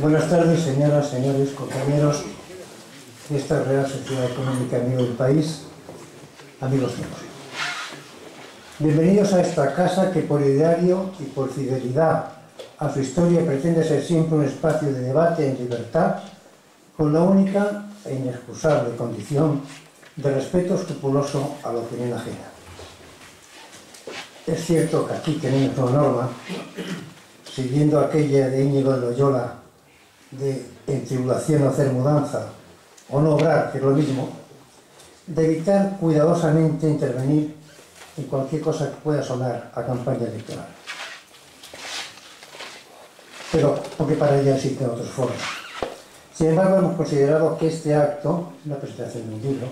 Buenas tardes, señoras, señores, compañeros de esta Real Sociedad Económica Amigo del País, amigos míos. Bienvenidos a esta casa que por ideario y por fidelidad a su historia pretende ser siempre un espacio de debate en libertad con la única e inexcusable condición de respeto escrupuloso a la opinión ajena. Es cierto que aquí tenemos una norma, siguiendo aquella de Íñigo de Loyola, de en tribulación hacer mudanza, o no obrar, que es lo mismo, de evitar cuidadosamente intervenir en cualquier cosa que pueda sonar a campaña electoral. Pero, porque para ella existen otros foros. Sin embargo, hemos considerado que este acto, la presentación de un libro,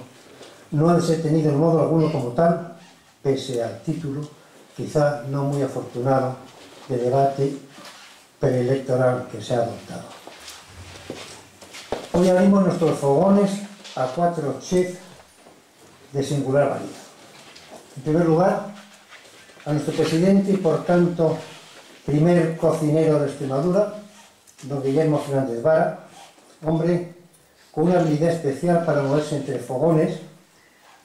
no ha de ser tenido en modo alguno como tal, pese al título, quizá no muy afortunado, de debate preelectoral que se ha adoptado. Hoy abrimos nuestros fogones a cuatro chefs de singular valía. En primer lugar, a nuestro presidente y por tanto primer cocinero de Extremadura, don Guillermo Fernández Vara, hombre con una habilidad especial para moverse entre fogones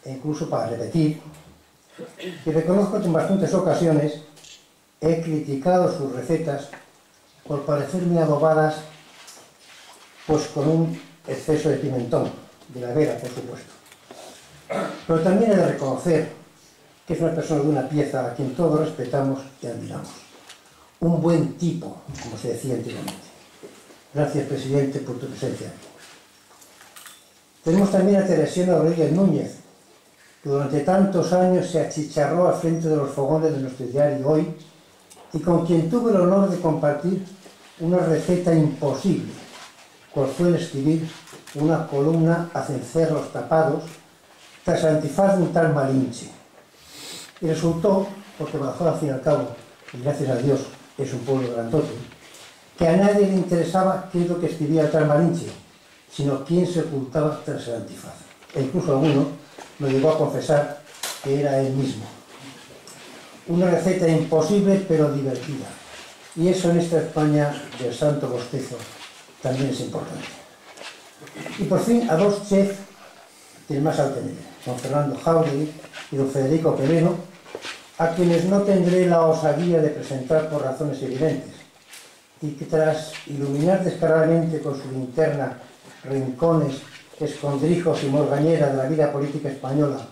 e incluso para repetir, y reconozco que en bastantes ocasiones he criticado sus recetas por parecerme adobadas pues con un exceso de pimentón, de la vera, por supuesto. Pero también he de reconocer que es una persona de una pieza a quien todos respetamos y admiramos. Un buen tipo, como se decía antiguamente. Gracias, presidente, por tu presencia. Tenemos también a Teresiano Rodríguez Núñez, que durante tantos años se achicharró al frente de los fogones de nuestro diario hoy y con quien tuve el honor de compartir una receta imposible, el escribir una columna a cencerros tapados tras el antifaz de un tal Malinche. Y resultó, porque bajó al fin y al cabo, y gracias a Dios es un pueblo grandote, que a nadie le interesaba qué es lo que escribía el tal Malinche, sino quién se ocultaba tras el antifaz. E incluso alguno lo llegó a confesar que era él mismo. Una receta imposible pero divertida. Y eso en esta España del santo bostezo también es importante. Y por fin a dos chefs del más alto nivel, don Fernando Jauregui y don Federico Quevedo, a quienes no tendré la osadía de presentar por razones evidentes, y que tras iluminar descaradamente con su linterna rincones, escondrijos y morgañera de la vida política española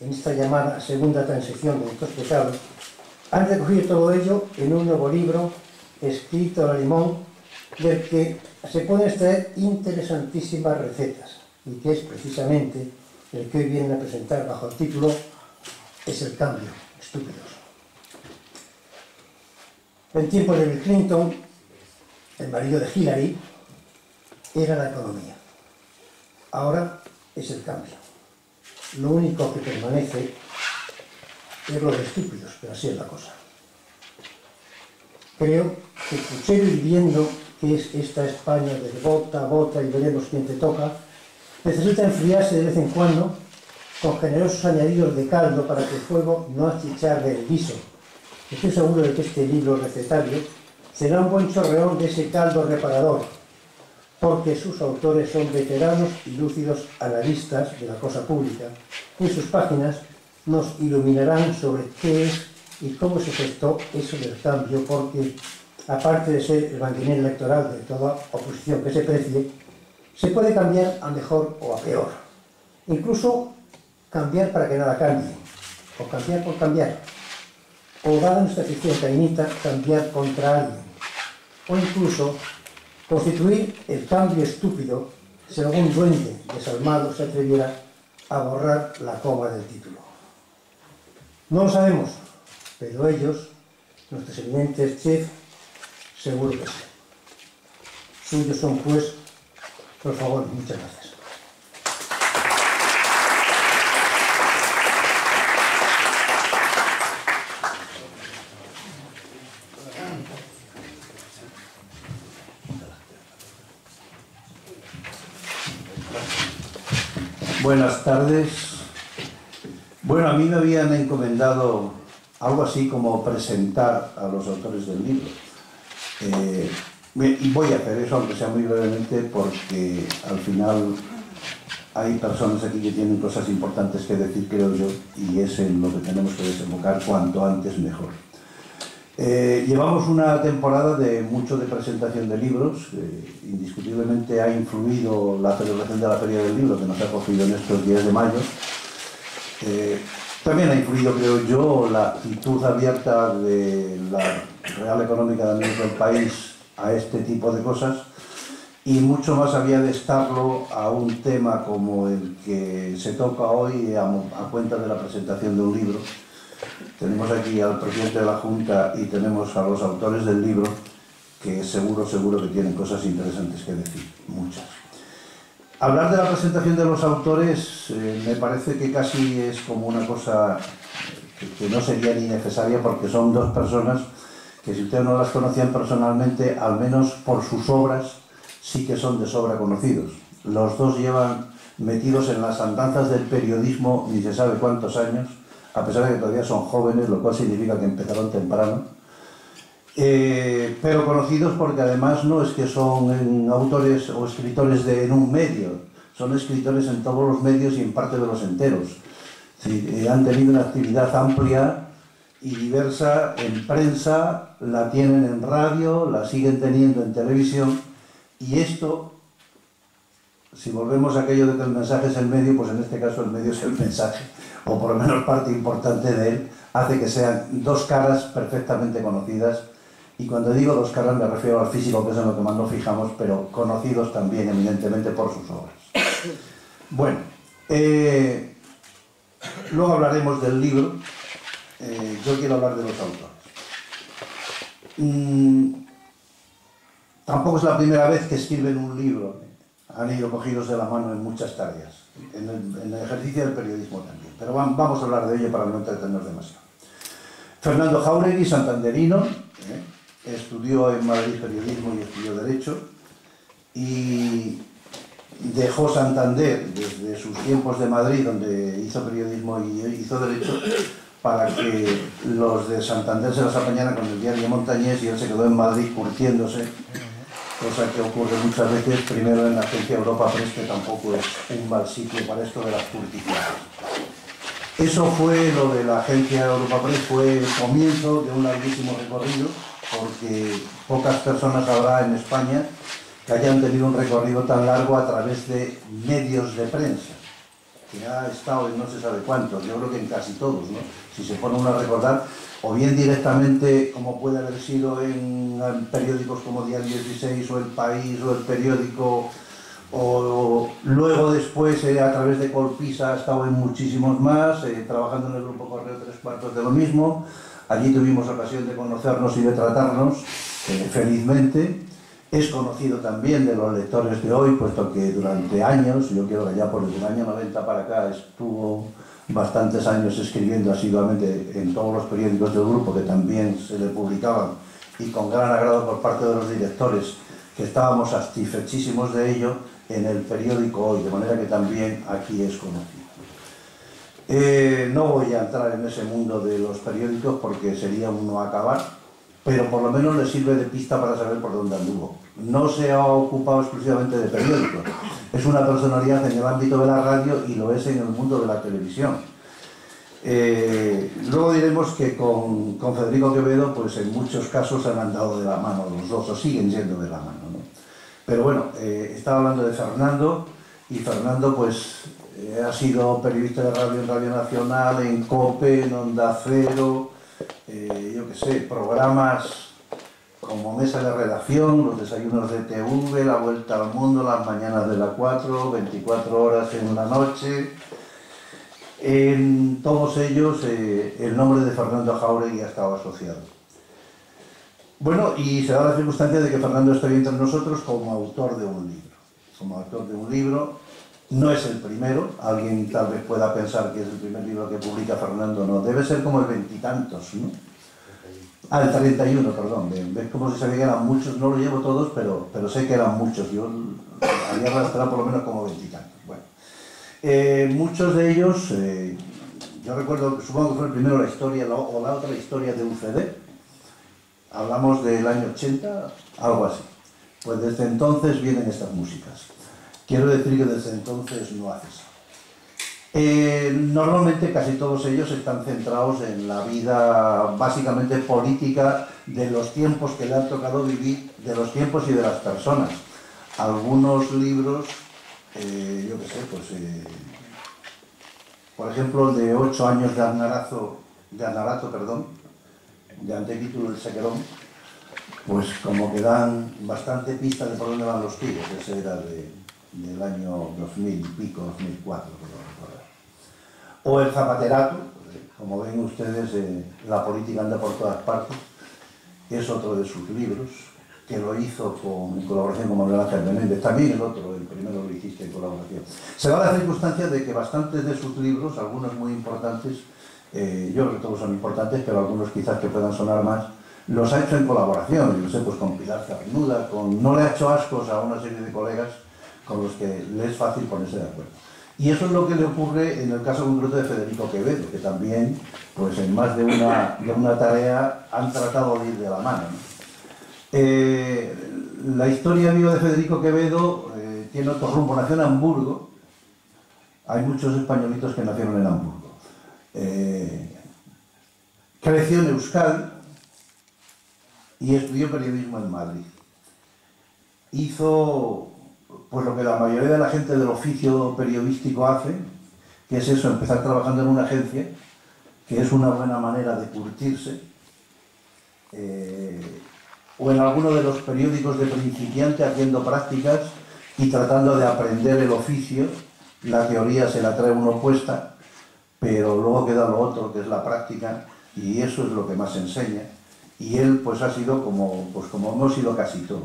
en esta llamada segunda transición de estos pecados, han recogido todo ello en un nuevo libro escrito a limón del que se pueden extraer interesantísimas recetas y que es precisamente el que hoy vienen a presentar bajo el título Es el cambio, estúpidos. En tiempos de Bill Clinton, el marido de Hillary, era la economía ahora es el cambio. Lo único que permanece es lo de estúpidos, pero así es la cosa. Creo que Puchero y viendo es esta España de bota, bota y veremos quién te toca, necesita enfriarse de vez en cuando con generosos añadidos de caldo para que el fuego no achicharle el guiso. Estoy seguro de que este libro recetario será un buen chorreón de ese caldo reparador, porque sus autores son veteranos y lúcidos analistas de la cosa pública. En sus páginas nos iluminarán sobre qué es y cómo se gestó eso del cambio, porque aparte de ser el banquinero electoral de toda oposición que se precie, se puede cambiar a mejor o a peor. Incluso cambiar para que nada cambie, o cambiar por cambiar, o dada nuestra ficción cainita, cambiar contra alguien, o incluso constituir el cambio estúpido si algún duende desalmado se atreviera a borrar la coma del título. No lo sabemos, pero ellos, nuestros eminentes chefs, seguro que sí. Suyos son pues, por favor, muchas gracias. Buenas tardes. Bueno, a mí me habían encomendado algo así como presentar a los autores del libro. Eh, Y voy a hacer eso, aunque sea muy brevemente, porque al final hay personas aquí que tienen cosas importantes que decir, creo yo, y es en lo que tenemos que desembocar cuanto antes mejor. Eh, llevamos una temporada de mucho de presentación de libros, indiscutiblemente ha influido la celebración de la Feria del Libro que nos ha cogido en estos días de mayo. Eh, también ha influido, creo yo, la actitud abierta de la Real Económica de del país a este tipo de cosas. Y mucho más había de estarlo a un tema como el que se toca hoy a, a cuenta de la presentación de un libro. Tenemos aquí al presidente de la Junta y tenemos a los autores del libro que seguro, seguro que tienen cosas interesantes que decir, muchas. Hablar de la presentación de los autores eh, me parece que casi es como una cosa que, no sería ni necesaria porque son dos personas que si ustedes no las conocían personalmente, al menos por sus obras, sí que son de sobra conocidos. Los dos llevan metidos en las andanzas del periodismo ni se sabe cuántos años, a pesar de que todavía son jóvenes, lo cual significa que empezaron temprano, eh, pero conocidos porque además no es que son autores o escritores de, en un medio, son escritores en todos los medios y en parte de los enteros. Eh, han tenido una actividad amplia y diversa en prensa, la tienen en radio, la siguen teniendo en televisión y esto, si volvemos a aquello de que el mensaje es el medio, pues en este caso el medio es el mensaje o por lo menos parte importante de él, hace que sean dos caras perfectamente conocidas. Y cuando digo dos caras me refiero al físico, que es en lo que más nos fijamos, pero conocidos también evidentemente por sus obras. Bueno, eh, luego hablaremos del libro. Eh, yo quiero hablar de los autores. Mm, tampoco es la primera vez que escriben un libro. Han ido cogidos de la mano en muchas tareas, en el ejercicio del periodismo también pero vamos a hablar de ello para no entretenernos demasiado. Fernando Jauregui, santanderino, ¿eh? Estudió en Madrid periodismo y estudió Derecho y dejó Santander desde sus tiempos de Madrid, donde hizo periodismo y hizo Derecho, para que los de Santander se las apañaran con el diario Montañés y él se quedó en Madrid curtiéndose, cosa que ocurre muchas veces, primero en la agencia Europa Press, que tampoco es un mal sitio para esto de las curticiones. Eso fue lo de la agencia Europa Press, fue el comienzo de un larguísimo recorrido, porque pocas personas habrá en España que hayan tenido un recorrido tan largo a través de medios de prensa, que ha estado en no se sabe cuántos, yo creo que en casi todos, ¿no? si se pone uno a recordar, o bien directamente como puede haber sido en, periódicos como Diario 16 o El País o el periódico o luego después eh, a través de Colpisa ha estado en muchísimos más, eh, trabajando en el Grupo Correo Tres Cuartos de lo mismo. Allí tuvimos ocasión de conocernos y de tratarnos, eh, felizmente. Es conocido también de los lectores de hoy, puesto que durante años, yo quiero que ya por el año 90 para acá, estuvo bastantes años escribiendo asiduamente en todos los periódicos del grupo que también se le publicaban y con gran agrado por parte de los directores que estábamos satisfechísimos de ello en el periódico Hoy, de manera que también aquí es conocido. Eh, no voy a entrar en ese mundo de los periódicos porque sería uno acabar, pero por lo menos le sirve de pista para saber por dónde anduvo. No se ha ocupado exclusivamente de periódicos, es una personalidad en el ámbito de la radio y lo es en el mundo de la televisión. Eh, luego diremos que con, Federico Quevedo, pues en muchos casos han andado de la mano los dos, o siguen yendo de la mano. Pero bueno, eh, estaba hablando de Fernando y Fernando pues eh, ha sido periodista de radio en Radio Nacional, en COPE, en Onda Cero, eh, yo qué sé, programas como mesa de redacción, los desayunos de TV, la vuelta al mundo, las mañanas de la 4, 24 horas en la noche. En todos ellos el nombre de Fernando Jauregui ha estado asociado. Bueno, y se da la circunstancia de que Fernando está entre nosotros como autor de un libro. Como autor de un libro, no es el primero, alguien tal vez pueda pensar que es el primer libro que publica Fernando, no, debe ser como el veintitantos, ¿no? Ah, el 31, perdón, ves como si sabía que eran muchos, no lo llevo todos, pero, pero sé que eran muchos, yo había arrastrado por lo menos como veintitantos. Bueno, eh, muchos de ellos, eh, yo recuerdo, supongo que fue el primero la historia, o la otra historia de un CD, hablamos del año 80, algo así. Pues desde entonces vienen estas músicas. Quiero decir que desde entonces no ha cesado. Eh, normalmente casi todos ellos están centrados en la vida básicamente política de los tiempos que le han tocado vivir, de los tiempos y de las personas. Algunos libros, eh, yo qué sé, pues eh, por ejemplo de ocho años de Arnarazo, de Arnarato, perdón, de Antequítulo del Sequerón, pues como que dan bastante pista de por dónde van los tiros, ese era del año 2000 y pico, 2004, O el zapaterato, como ven ustedes, eh, la política anda por todas partes, es otro de sus libros, que lo hizo con, en colaboración con Manuel Ángel Menéndez, también el otro, el primero lo hiciste en colaboración. Se da la circunstancia de que bastantes de sus libros, algunos muy importantes, eh, yo creo que todos son importantes, pero algunos quizás que puedan sonar más, los ha hecho en colaboración, yo sé, pues con Pilar Carrinuda, con, no le ha hecho ascos a una serie de colegas con los que le es fácil ponerse de acuerdo. Y eso es lo que le ocurre en el caso concreto de Federico Quevedo, que también, pues en más de una, de una tarea, han tratado de ir de la mano. Eh, la historia viva de Federico Quevedo eh, tiene otro rumbo. Nació en Hamburgo. Hay muchos españolitos que nacieron en Hamburgo. Eh, creció en Euskadi, y estudió periodismo en Madrid. Hizo pues lo que la mayoría de la gente del oficio periodístico hace, que es eso, empezar trabajando en una agencia, que es una buena manera de curtirse, eh, o en alguno de los periódicos de principiante haciendo prácticas y tratando de aprender el oficio, la teoría se la trae uno puesta, pero luego queda lo otro, que es la práctica, y eso es lo que más enseña y él pues ha sido como, pues como hemos sido casi todos,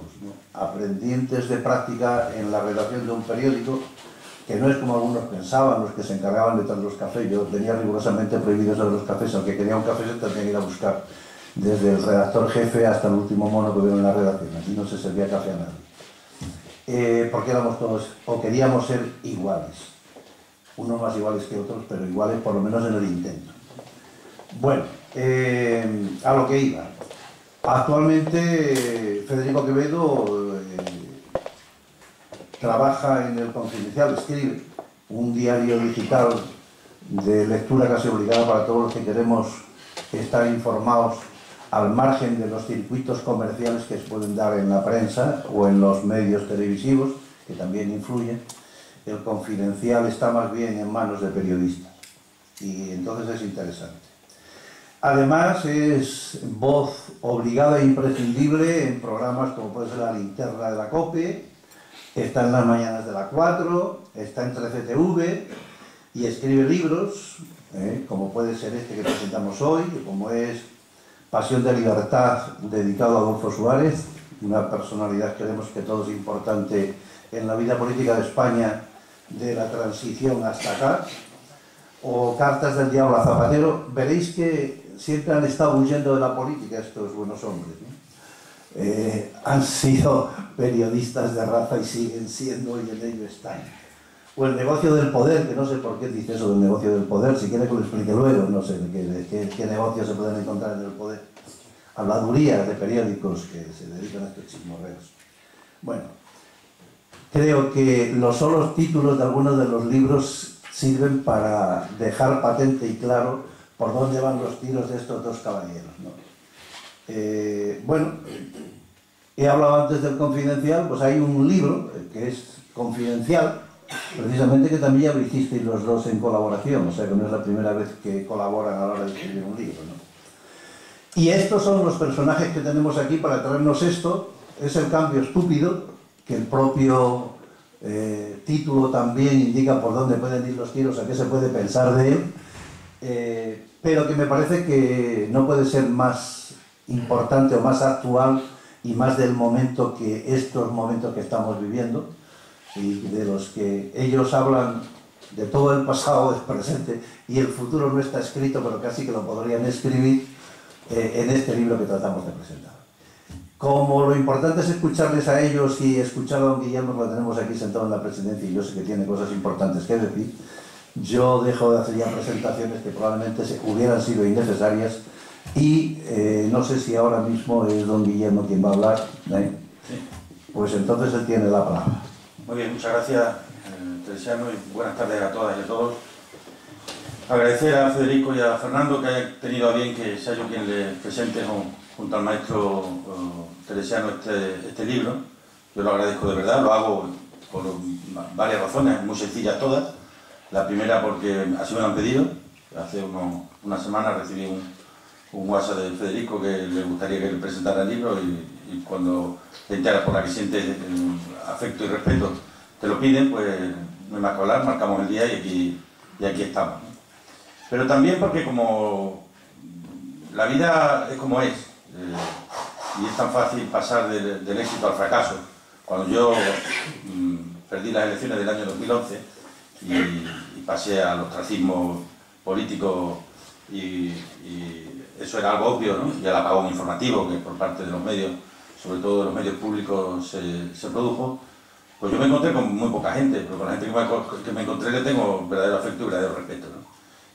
aprendientes de práctica en la redacción de un periódico, que no es como algunos pensaban, los que se encargaban de traer los cafés, yo tenía rigurosamente prohibido de los cafés, aunque quería un café se tenía que ir a buscar desde el redactor jefe hasta el último mono que veo en la redacción, aquí no se servía café a nadie. Eh, porque éramos todos, o queríamos ser iguales, unos más iguales que otros, pero iguales por lo menos en el intento. Bueno, eh, a lo que iba. Actualmente Federico Quevedo eh, trabaja en el Confidencial, escribe un diario digital de lectura casi obligada para todos los que queremos estar informados al margen de los circuitos comerciales que se pueden dar en la prensa o en los medios televisivos, que también influyen. El confidencial está más bien en manos de periodistas y entonces es interesante. Además es voz obligada e imprescindible en programas como puede ser La Linterna de la COPE, está en las mañanas de la 4, está en 13TV y escribe libros, ¿eh? como puede ser este que presentamos hoy, como es Pasión de Libertad, dedicado a Adolfo Suárez, una personalidad que vemos que todo es importante en la vida política de España de la transición hasta acá, o Cartas del Diablo a Zapatero, veréis que siempre han estado huyendo de la política estos buenos hombres. Eh, han sido periodistas de raza y siguen siendo y en ello están. O el negocio del poder, que no sé por qué dice eso del negocio del poder, si quiere que lo explique luego, no sé de qué, qué, negocios se pueden encontrar en el poder. Habladurías de periódicos que se dedican a estos chismorreos. Bueno, creo que los solos títulos de algunos de los libros sirven para dejar patente y claro por dónde van los tiros de estos dos caballeros. Eh, bueno, he hablado antes del confidencial, pues hay un libro que es confidencial, precisamente que también ya lo hicisteis los dos en colaboración, o sea que no es la primera vez que colaboran a la hora de escribir un libro. Y estos son los personajes que tenemos aquí para traernos esto, es el cambio estúpido, que el propio eh, título también indica por dónde pueden ir los tiros, a qué se puede pensar de él. Eh, pero que me parece que no puede ser más importante o más actual y más del momento que estos momentos que estamos viviendo y de los que ellos hablan de todo el pasado, del presente y el futuro no está escrito, pero casi que lo podrían escribir eh, en este libro que tratamos de presentar. Como lo importante es escucharles a ellos y escuchar a don Guillermo, lo tenemos aquí sentado en la presidencia y yo sé que tiene cosas importantes que decir, yo dejo de hacer ya presentaciones que probablemente se, hubieran sido innecesarias y eh, no sé si ahora mismo es don Guillermo quien va a hablar. ¿eh? Pues entonces él tiene la palabra. Muy bien, muchas gracias, eh, Teresiano, y buenas tardes a todas y a todos. Agradecer a Federico y a Fernando que haya tenido a bien que sea yo quien le presente junto al maestro Teresiano este, este libro. Yo lo agradezco de verdad, lo hago por varias razones, muy sencillas todas. La primera porque así me lo han pedido. Hace una semana recibí un, un, WhatsApp de Federico que le gustaría que le presentara el libro y, cuando te enteras por la que sientes afecto y respeto te lo piden, pues no hay más que hablar, marcamos el día y aquí, y aquí estamos. Pero también porque como la vida es como es, eh, y es tan fácil pasar del, éxito al fracaso. Cuando yo mm, perdí las elecciones del año 2011 y, pasé al ostracismo político y, eso era algo obvio, ¿no? y al apagón informativo que por parte de los medios, sobre todo de los medios públicos, se, produjo, pues yo me encontré con muy poca gente, pero con la gente que me, encontré le tengo verdadero afecto y verdadero respeto.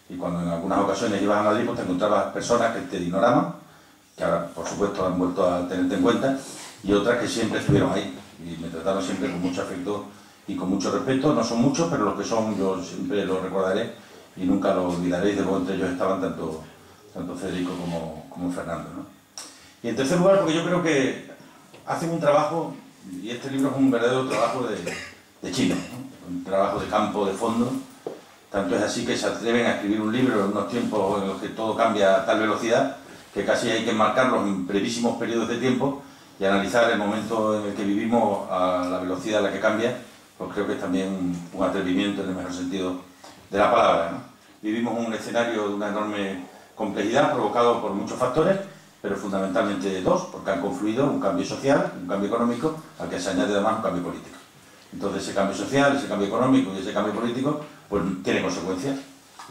Y cuando en algunas ocasiones ibas a Madrid, pues te encontrabas personas que te ignoraban, que ahora por supuesto han vuelto a tenerte en cuenta, y otras que siempre estuvieron ahí y me trataron siempre con mucho afecto y con mucho respeto. No son muchos, pero los que son yo siempre los recordaré y nunca lo olvidaréis de cómo entre ellos estaban tanto, tanto Federico como, como Fernando. ¿no? Y en tercer lugar, porque yo creo que hacen un trabajo, y este libro es un verdadero trabajo de, de chino, un trabajo de campo, de fondo. Tanto es así que se atreven a escribir un libro en unos tiempos en los que todo cambia a tal velocidad que casi hay que marcarlos en brevísimos periodos de tiempo y analizar el momento en el que vivimos a la velocidad a la que cambia, pues creo que es también un atrevimiento en el mejor sentido de la palabra. Vivimos un escenario de una enorme complejidad provocado por muchos factores, pero fundamentalmente dos, porque han confluido un cambio social, un cambio económico, al que se añade además un cambio político. Entonces ese cambio social, ese cambio económico y ese cambio político, pues tiene consecuencias.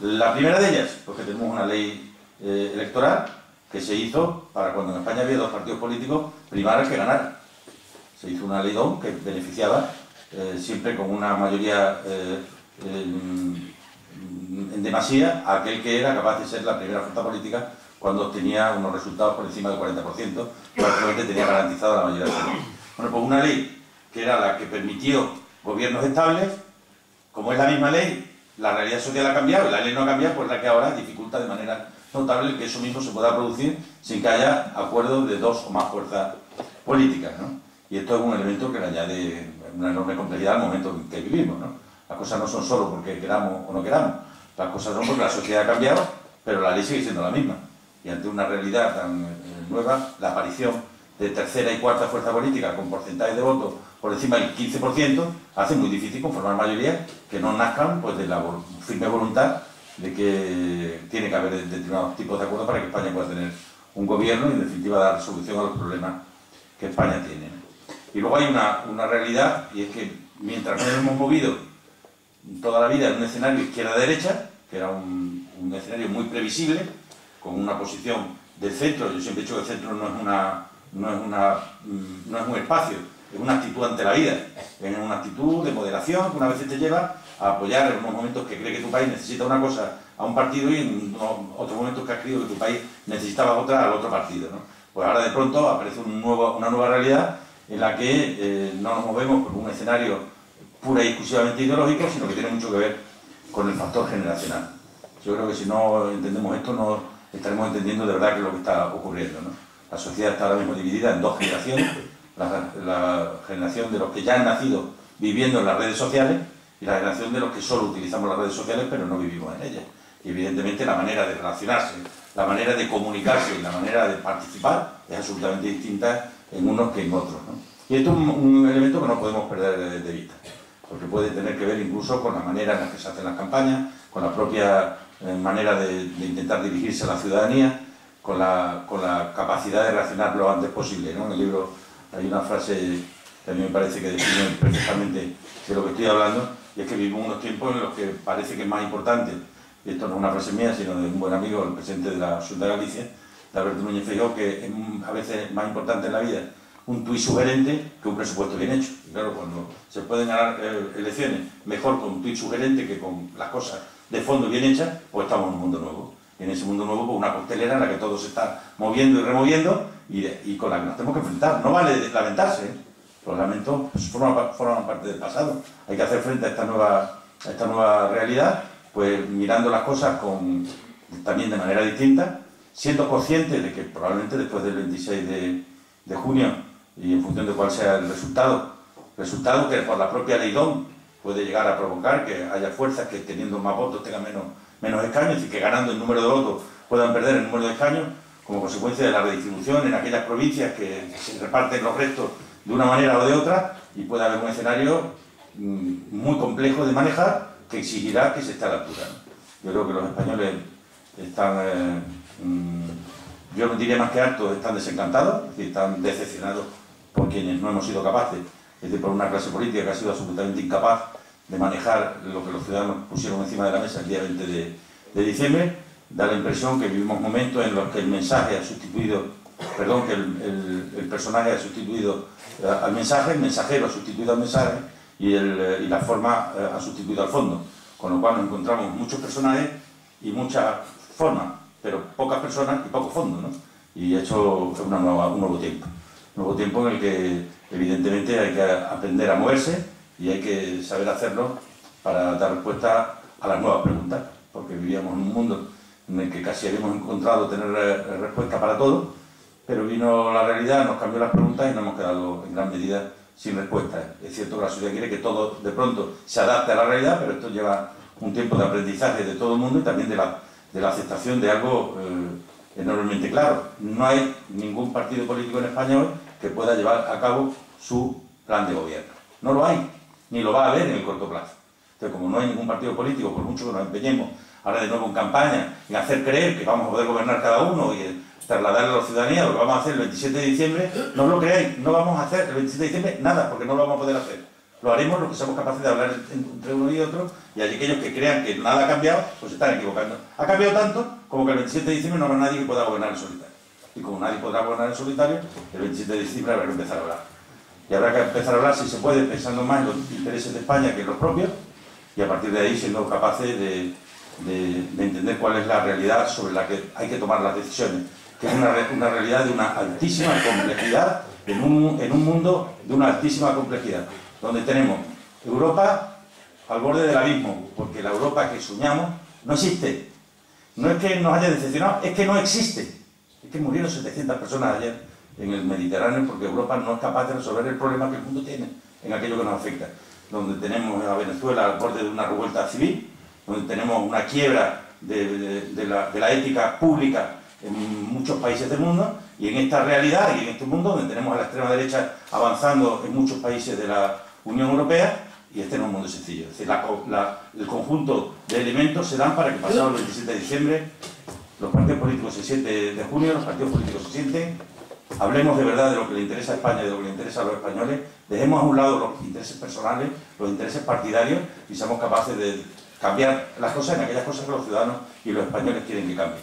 La primera de ellas, porque tenemos una ley eh, electoral que se hizo para cuando en España había dos partidos políticos, primar el que ganara. Se hizo una ley DOM que beneficiaba eh, siempre con una mayoría eh, en demasía aquel que era capaz de ser la primera fuerza política cuando obtenía unos resultados por encima del 40%, prácticamente tenía garantizada la mayoría de Bueno, pues una ley que era la que permitió gobiernos estables, como es la misma ley, la realidad social ha cambiado la ley no ha cambiado, pues la que ahora dificulta de manera notable que eso mismo se pueda producir sin que haya acuerdos de dos o más fuerzas políticas. ¿no? Y esto es un elemento que le añade una enorme complejidad al momento en que vivimos. ¿no? Las cosas no son solo porque queramos o no queramos, las cosas son porque la sociedad ha cambiado, pero la ley sigue siendo la misma. Y ante una realidad tan eh, nueva, la aparición de tercera y cuarta fuerza política con porcentajes de votos por encima del 15% hace muy difícil conformar mayorías que no nazcan pues, de la firme voluntad de que tiene que haber determinados tipos de acuerdos para que España pueda tener un gobierno y en definitiva dar solución a los problemas que España tiene. Y luego hay una, realidad y es que mientras nos hemos movido toda la vida en un escenario izquierda-derecha, que era un, escenario muy previsible, con una posición del centro, yo siempre he dicho que el centro no es, una, no es, una, mm, no es un espacio, es una actitud ante la vida, es una actitud de moderación que una vez te lleva a apoyar en unos momentos que cree que tu país necesita una cosa a un partido y en otros momentos que has creído que tu país necesitaba otra al otro partido. ¿no? Pues ahora de pronto aparece un nuevo, una nueva realidad en la que eh, no nos movemos por un escenario pura y exclusivamente ideológico, sino que tiene mucho que ver con el factor generacional. Yo creo que si no entendemos esto, no estaremos entendiendo de verdad qué es lo que está ocurriendo. ¿no? La sociedad está ahora mismo dividida en dos generaciones, la, la generación de los que ya han nacido viviendo en las redes sociales y la generación de los que solo utilizamos las redes sociales pero no vivimos en ellas. Evidentemente la manera de relacionarse, la manera de comunicarse y la manera de participar es absolutamente distinta en unos que en otros. Y esto es un, elemento que no podemos perder de, vista, porque puede tener que ver incluso con la manera en la que se hacen las campañas, con la propia eh, manera de, intentar dirigirse a la ciudadanía, con la, con la capacidad de reaccionar lo antes posible. En el libro hay una frase que a mí me parece que define perfectamente de lo que estoy hablando, y es que vivimos unos tiempos en los que parece que es más importante, y esto no es una frase mía, sino de un buen amigo, el presidente de la Junta de Galicia, de Alberto Núñez Feijóo, que es a veces más importante en la vida un tuit sugerente que un presupuesto bien hecho. Y claro, cuando se pueden ganar eh, elecciones mejor con un tuit sugerente que con las cosas de fondo bien hechas, pues estamos en un mundo nuevo. Y en ese mundo nuevo, pues una costelera en la que todo se está moviendo y removiendo y, con la que nos tenemos que enfrentar. No vale lamentarse, ¿eh? Los lamentos pues, forman, parte del pasado. Hay que hacer frente a esta nueva, a esta nueva realidad, pues mirando las cosas con, también de manera distinta, siendo conscientes de que probablemente después del 26 de, de junio y en función de cuál sea el resultado, resultado que por la propia ley DOM puede llegar a provocar que haya fuerzas que teniendo más votos tengan menos, menos escaños y que ganando el número de votos puedan perder el número de escaños como consecuencia de la redistribución en aquellas provincias que se reparten los restos de una manera o de otra y puede haber un escenario mm, muy complejo de manejar que exigirá que se esté a la altura. Yo creo que los españoles están, eh, mm, yo no diría más que hartos, están desencantados, es decir, están decepcionados por quienes no hemos sido capaces, es decir, por una clase política que ha sido absolutamente incapaz de manejar lo que los ciudadanos pusieron encima de la mesa el día 20 de, de diciembre, da la impresión que vivimos momentos en los que el mensaje ha sustituido, perdón, que el, personaje ha sustituido eh, al mensaje, el mensajero ha sustituido al mensaje y, el, y la forma eh, ha sustituido al fondo, con lo cual nos encontramos muchos personajes y muchas formas, pero pocas personas y poco fondo, ¿no? Y hecho una nueva, un nuevo tiempo, un nuevo tiempo en el que evidentemente hay que aprender a moverse y hay que saber hacerlo para dar respuesta a las nuevas preguntas, porque vivíamos en un mundo en el que casi habíamos encontrado tener eh, respuesta para todo, pero vino la realidad, nos cambió las preguntas y nos hemos quedado en gran medida sin respuesta. Es cierto que la sociedad quiere que todo de pronto se adapte a la realidad, pero esto lleva un tiempo de aprendizaje de todo el mundo y también de la, de la aceptación de algo eh, enormemente claro. No hay ningún partido político en España hoy que pueda llevar a cabo su plan de gobierno. No lo hay, ni lo va a haber en el corto plazo. Entonces, como no hay ningún partido político, por mucho que nos empeñemos ahora de nuevo en campaña, en hacer creer que vamos a poder gobernar cada uno y trasladarle a la ciudadanía lo que vamos a hacer el 27 de diciembre, no lo creáis, no vamos a hacer el 27 de diciembre nada, porque no lo vamos a poder hacer. Lo haremos lo que somos capaces de hablar entre uno y otro, y aquellos que crean que nada ha cambiado, pues se están equivocando. Ha cambiado tanto como que el 27 de diciembre no habrá nadie que pueda gobernar en solitario. Y como nadie podrá gobernar en solitario, el 27 de diciembre habrá que empezar a hablar. Y habrá que empezar a hablar, si se puede, pensando más en los intereses de España que en los propios, y a partir de ahí siendo capaces de, entender cuál es la realidad sobre la que hay que tomar las decisiones, que es una, realidad de una altísima complejidad, en un mundo de una altísima complejidad, donde tenemos Europa al borde del abismo, porque la Europa que soñamos no existe. No es que nos haya decepcionado, es que no existe. Es que murieron 700 personas ayer en el Mediterráneo porque Europa no es capaz de resolver el problema que el mundo tiene en aquello que nos afecta donde tenemos a Venezuela al borde de una revuelta civil, donde tenemos una quiebra de, la, ética pública en muchos países del mundo, y en esta realidad y en este mundo donde tenemos a la extrema derecha avanzando en muchos países de la Unión Europea, y este no es un mundo sencillo. Es decir, el conjunto de elementos se dan para que pasado el 27 de diciembre los partidos políticos se sienten, de junio, los partidos políticos se sienten, hablemos de verdad de lo que le interesa a España y de lo que le interesa a los españoles, dejemos a un lado los intereses personales, los intereses partidarios y seamos capaces de cambiar las cosas en aquellas cosas que los ciudadanos y los españoles quieren que cambien.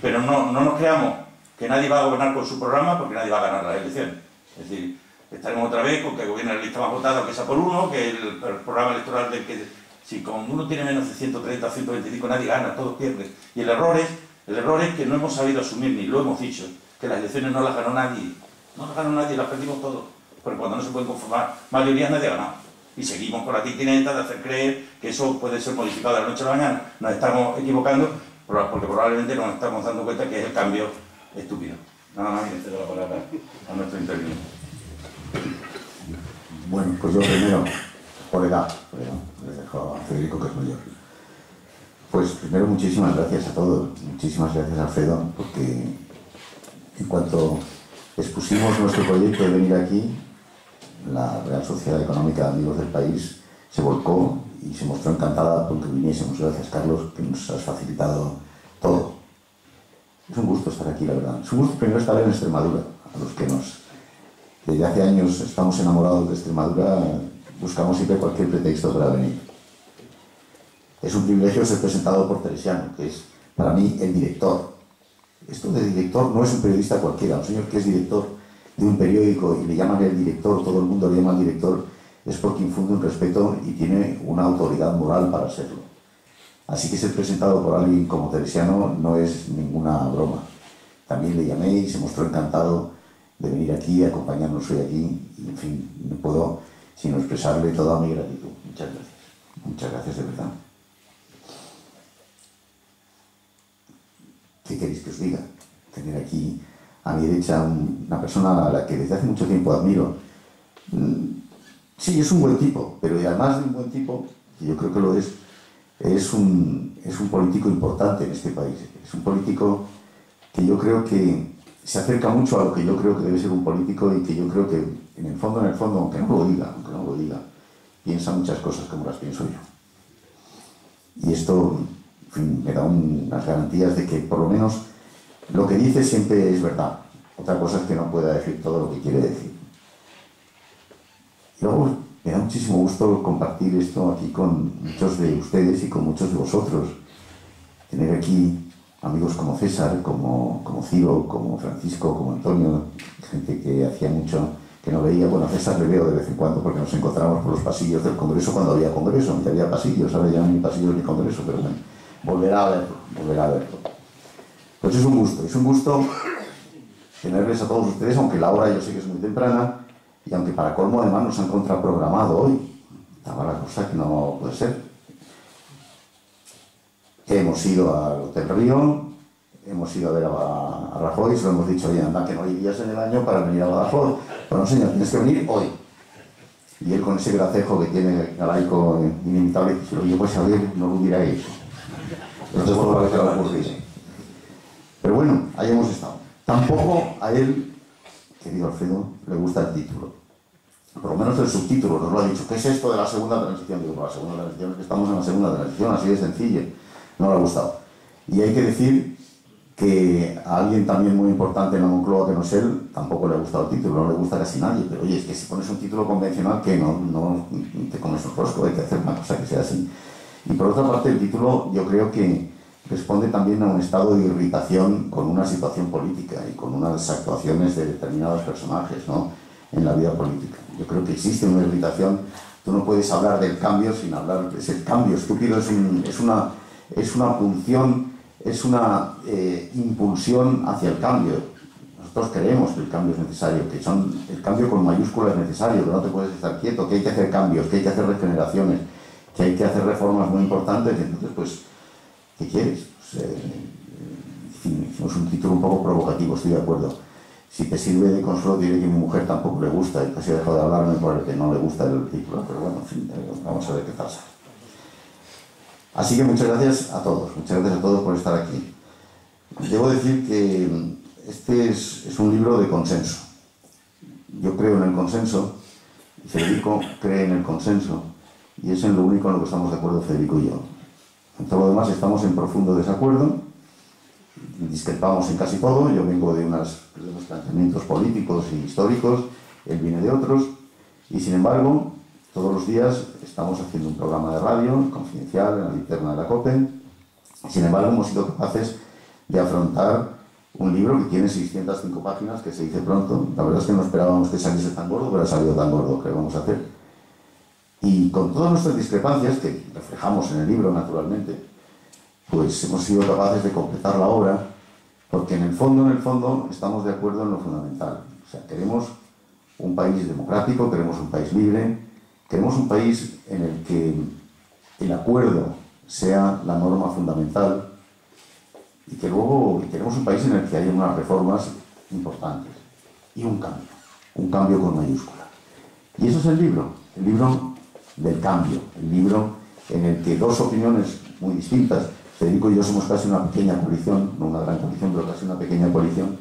Pero no, no nos creamos que nadie va a gobernar con su programa porque nadie va a ganar las elecciones. Es decir, estaremos otra vez con que gobierne la lista más votada, que sea por uno, que el, programa electoral del que si con uno tiene menos de 130 o 125 nadie gana, todos pierden. Y el error es, el error es que no hemos sabido asumir, ni lo hemos dicho, que las elecciones no las ganó nadie. No las ganó nadie, las perdimos todos. Porque cuando no se pueden conformar mayorías nadie ha ganado. Y seguimos con la titineta de hacer creer que eso puede ser modificado de la noche a la mañana. Nos estamos equivocando porque probablemente nos estamos dando cuenta que es el cambio estúpido. Nada más le cedo la palabra a nuestro intervino. Bueno, pues yo primero, por edad, les dejo a Federico que es mayor. Pues primero muchísimas gracias a todos, muchísimas gracias a Alfredo, porque en cuanto expusimos nuestro proyecto de venir aquí, la Real Sociedad Económica de Amigos del País se volcó y se mostró encantada porque viniésemos. Gracias, Carlos, que nos has facilitado todo. Es un gusto estar aquí, la verdad. Es un gusto primero estar en Extremadura, a los que nos... Desde hace años estamos enamorados de Extremadura, buscamos siempre cualquier pretexto para venir. Es un privilegio ser presentado por Teresiano, que es para mí el director esto de director no es un periodista cualquiera, un señor que es director de un periódico y le llaman el director, todo el mundo le llama el director, es porque infunde un respeto y tiene una autoridad moral para serlo. Así que ser presentado por alguien como Teresiano no es ninguna broma. También le llamé y se mostró encantado de venir aquí, acompañarnos hoy aquí, en fin, no puedo sino expresarle toda mi gratitud. Muchas gracias. Muchas gracias de verdad. ¿Qué queréis que os diga? Tener aquí a mi derecha una persona a la que desde hace mucho tiempo admiro. Mm, sí, es un buen tipo, pero además de un buen tipo, que yo creo que lo es, es un, es un político importante en este país. Es un político que yo creo que se acerca mucho a lo que yo creo que debe ser un político y que yo creo que en el fondo, en el fondo, aunque no lo diga, aunque no lo diga, piensa muchas cosas como las pienso yo. Y esto fin, me da unas garantías de que por lo menos lo que dice siempre es verdad. Otra cosa es que no pueda decir todo lo que quiere decir. Y luego me da muchísimo gusto compartir esto aquí con muchos de ustedes y con muchos de vosotros. Tener aquí amigos como César, como, como Ciro, como Francisco, como Antonio, gente que hacía mucho que no veía. Bueno, César le veo de vez en cuando porque nos encontramos por los pasillos del Congreso cuando había Congreso, aunque había pasillos, ahora ya no hay pasillos ni Congreso, pero bueno, volverá a verlo, volverá a verlo. Pues es un gusto, es un gusto tenerles a todos ustedes, aunque la hora yo sé que es muy temprana, y aunque para colmo además nos han contraprogramado hoy. Estaba la cosa que no puede ser. Hemos ido al Hotel Río, hemos ido a ver a, Rajoy, se lo hemos dicho, oye, anda, que no hay días en el año para venir a Badajoz. Bueno, señor, tienes que venir hoy. Y él con ese gracejo que tiene galaico inimitable, dice, oye, pues a ver, no lo diráis. Entonces, por lo que va a. Pero bueno, ahí hemos estado. Tampoco a él, querido Alfredo, le gusta el título. Por lo menos el subtítulo nos lo ha dicho. ¿Qué es esto de la segunda transición? Digo, la segunda transición es que estamos en la segunda transición, así de sencillo. No le ha gustado. Y hay que decir que a alguien también muy importante en la Moncloa que no es él, tampoco le ha gustado el título, no le gusta casi nadie, pero oye, es que si pones un título convencional que no, no te comes un rosco, hay que hacer una cosa que sea así. Y por otra parte, el título yo creo que responde también a un estado de irritación con una situación política y con unas actuaciones de determinados personajes ¿no? en la vida política. Yo creo que existe una irritación, tú no puedes hablar del cambio sin hablar, el cambio estúpido, es, es, una, es una punción, es una eh, impulsión hacia el cambio. Nosotros creemos que el cambio es necesario, que son, el cambio con mayúscula es necesario, que no te puedes estar quieto, que hay que hacer cambios, que hay que hacer regeneraciones, que hay que hacer reformas muy importantes, entonces pues ¿qué quieres? Pues, eh, hicimos un título un poco provocativo, estoy de acuerdo. Si te sirve de consuelo, diré que mi mujer tampoco le gusta y casi ha dejado de hablarme por el que no le gusta el título, pero bueno, en fin, eh, vamos a ver qué pasa. Así que muchas gracias a todos, muchas gracias a todos por estar aquí. Debo decir que este es, es un libro de consenso. Yo creo en el consenso, y Federico cree en el consenso, y es en lo único en lo que estamos de acuerdo Federico y yo. En todo lo demás estamos en profundo desacuerdo, discrepamos en casi todo, yo vengo de, unos planteamientos políticos y históricos, él viene de otros, y sin embargo, todos los días estamos haciendo un programa de radio confidencial en la linterna de la COPE, sin embargo hemos sido capaces de afrontar un libro que tiene 605 páginas, que se dice pronto, la verdad es que no esperábamos que saliese tan gordo, pero ha salido tan gordo, que vamos a hacer? Y con todas nuestras discrepancias, que reflejamos en el libro naturalmente, pues hemos sido capaces de completar la obra, porque en el fondo, en el fondo, estamos de acuerdo en lo fundamental. O sea, queremos un país democrático, queremos un país libre, queremos un país en el que el acuerdo sea la norma fundamental y que luego queremos un país en el que haya unas reformas importantes y un cambio, un cambio con mayúscula. Y eso es el libro. El libro del cambio, el libro en el que dos opiniones muy distintas, Federico y yo somos casi una pequeña coalición, no una gran coalición, pero casi una pequeña coalición,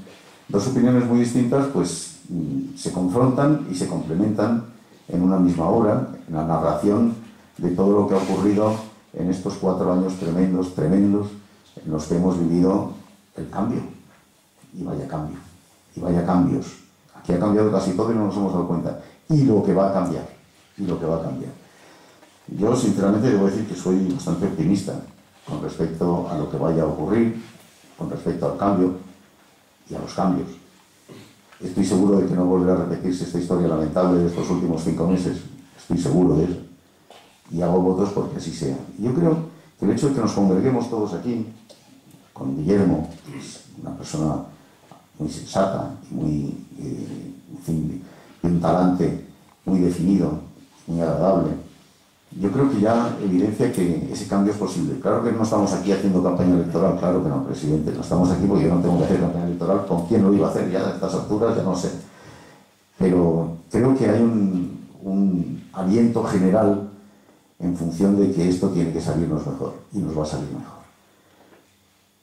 dos opiniones muy distintas pues mm, se confrontan y se complementan en una misma obra, en la narración de todo lo que ha ocurrido en estos cuatro años tremendos, tremendos, en los que hemos vivido el cambio. Y vaya cambio, y vaya cambios. Aquí ha cambiado casi todo y no nos hemos dado cuenta. Y lo que va a cambiar, y lo que va a cambiar. Yo sinceramente debo decir que soy bastante optimista con respecto a lo que vaya a ocurrir, con respecto al cambio y a los cambios. Estoy seguro de que no volverá a repetirse esta historia lamentable de estos últimos cinco meses. Estoy seguro de eso. Y hago votos porque así sea. yo creo que el hecho de que nos congreguemos todos aquí, con Guillermo, que es una persona muy sensata, muy, eh, un talante muy definido, muy agradable. Yo creo que ya evidencia que ese cambio es posible. Claro que no estamos aquí haciendo campaña electoral, claro que no, presidente. No estamos aquí porque yo no tengo que hacer campaña electoral. ¿Con quién lo iba a hacer ya a estas alturas? Ya no sé. Pero creo que hay un, aliento general en función de que esto tiene que salirnos mejor y nos va a salir mejor.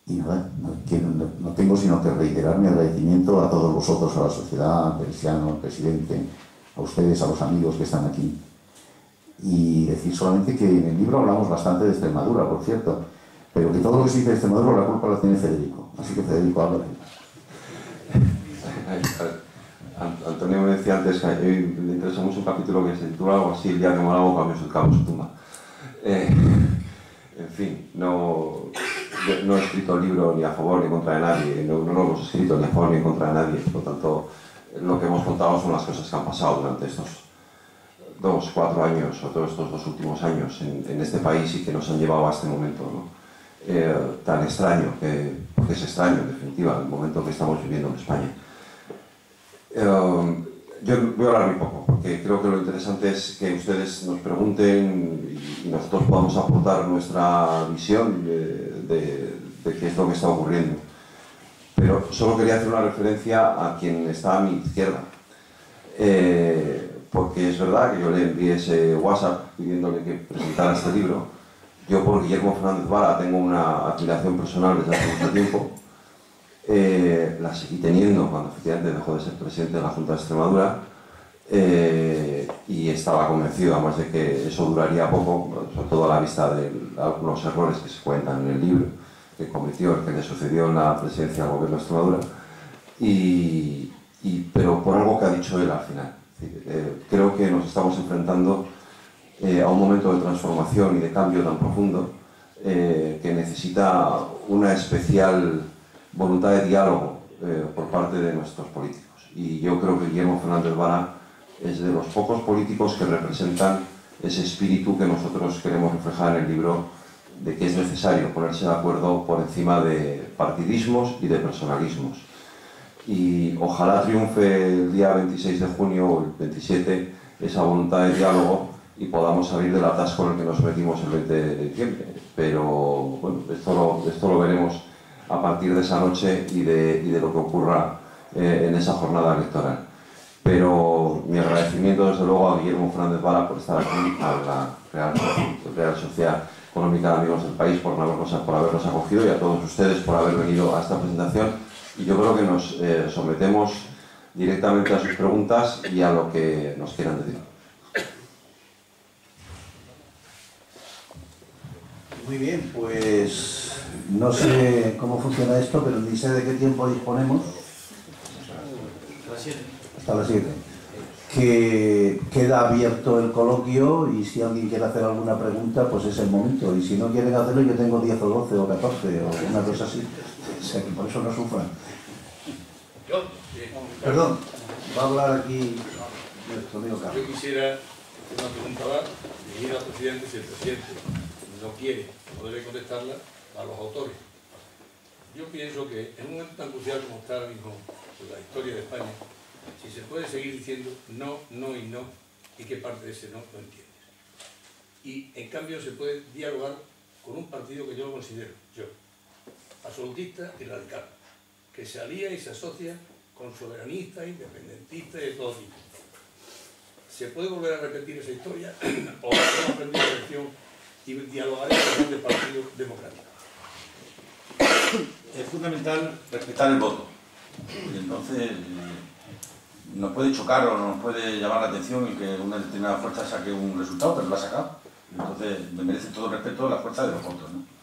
Y nada, no, tengo sino que reiterar mi agradecimiento a todos vosotros, a la sociedad, al al presidente, a ustedes, a los amigos que están aquí. Y decir solamente que en el libro hablamos bastante de Extremadura, por cierto, pero que todo lo que se dice de Extremadura la culpa la tiene Federico. Así que Federico, habla. Antonio me decía antes que mí le interesa mucho un capítulo que se titula algo así, el día que moramos cambios el cabo su tumba. Eh, en fin, no, no he escrito el libro ni a favor ni contra de nadie, no, no lo hemos escrito ni a favor ni en contra de nadie, por lo tanto, lo que hemos contado son las cosas que han pasado durante estos dos, cuatro años o todos estos dos últimos años en, este país y que nos han llevado a este momento ¿no? eh, tan extraño, que, porque es extraño en definitiva el momento que estamos viviendo en España. Eh, yo voy a hablar muy poco, porque creo que lo interesante es que ustedes nos pregunten y nosotros podamos aportar nuestra visión de qué es lo que está ocurriendo. Pero solo quería hacer una referencia a quien está a mi izquierda. Eh, porque es verdad que yo le envié ese WhatsApp pidiéndole que presentara este libro. Yo por Guillermo Fernández Vara tengo una admiración personal desde hace mucho tiempo. Eh, la seguí teniendo cuando efectivamente dejó de ser presidente de la Junta de Extremadura eh, y estaba convencido además de que eso duraría poco, sobre todo a la vista de algunos errores que se cuentan en el libro que cometió, que le sucedió en la presidencia del gobierno de Extremadura, y, pero por algo que ha dicho él al final. Eh, creo que nos estamos enfrentando eh, a un momento de transformación y de cambio tan profundo eh, que necesita una especial voluntad de diálogo por parte de nuestros políticos. Y yo creo que Guillermo Fernández Vara es de los pocos políticos que representan ese espíritu que nosotros queremos reflejar en el libro de que es necesario ponerse de acuerdo por encima de partidismos y de personalismos. Y ojalá triunfe el día 26 de junio o el 27 esa voluntad de diálogo y podamos salir del atasco en el que nos metimos el 20 de diciembre. Pero bueno, esto lo, esto lo veremos a partir de esa noche y de, y de lo que ocurra eh, en esa jornada electoral. Pero mi agradecimiento desde luego a Guillermo Fernández Vara por estar aquí, a la Real, Real Sociedad Económica de Amigos del País por por habernos acogido y a todos ustedes por haber venido a esta presentación. Y yo creo que nos eh, sometemos directamente a sus preguntas y a lo que nos quieran decir. Muy bien, pues no sé cómo funciona esto, pero ni sé de qué tiempo disponemos. Hasta las 7. Que queda abierto el coloquio y si alguien quiere hacer alguna pregunta, pues es el momento. Y si no quieren hacerlo, yo tengo 10 o 12 o 14 o una cosa así. O sea que por eso no sufran. Perdón, va a hablar aquí nuestro amigo Carlos. Yo quisiera hacer una pregunta más, dirigida al presidente, si el presidente no quiere o debe contestarla a los autores. Yo pienso que en un momento tan crucial como está ahora mismo la historia de España, si se puede seguir diciendo no, no y no, y qué parte de ese no no entiendes. Y en cambio se puede dialogar con un partido que yo lo considero, yo, absolutista y radical, que se alía y se asocia con soberanistas, independentistas y de todo tipo. ¿Se puede volver a repetir esa historia o hemos aprendido la lección y dialogaremos con el Partido Democrático? Es fundamental respetar el voto. Entonces nos puede chocar o nos puede llamar la atención el que una determinada fuerza saque un resultado, pero lo ha sacado. Entonces me merece todo el respeto la fuerza de los votos. ¿no?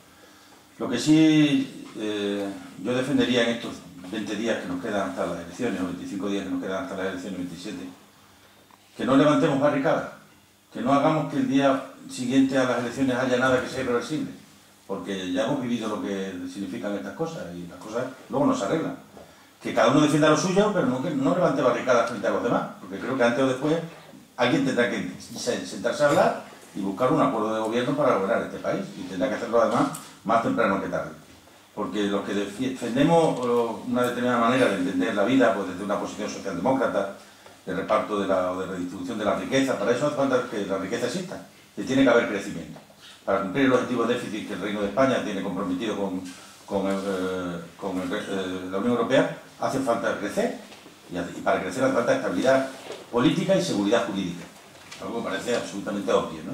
Lo que sí eh, yo defendería en estos 20 días que nos quedan hasta las elecciones, o 25 días que nos quedan hasta las elecciones 27, que no levantemos barricadas, que no hagamos que el día siguiente a las elecciones haya nada que sea irreversible, porque ya hemos vivido lo que significan estas cosas y las cosas luego no se arreglan. Que cada uno defienda lo suyo, pero no, que no levante barricadas frente a los demás, porque creo que antes o después alguien tendrá que sentarse a hablar y buscar un acuerdo de gobierno para lograr este país, y tendrá que hacerlo además más temprano que tarde. porque los que defendemos una determinada manera de entender la vida, pues desde una posición socialdemócrata, de reparto de la, o de redistribución de la riqueza, para eso hace falta que la riqueza exista, que tiene que haber crecimiento. Para cumplir el objetivo de déficit que el Reino de España tiene comprometido con, con, eh, eh, la Unión Europea, hace falta crecer, y, y para crecer hace falta estabilidad política y seguridad jurídica. Algo que parece absolutamente obvio, ¿no?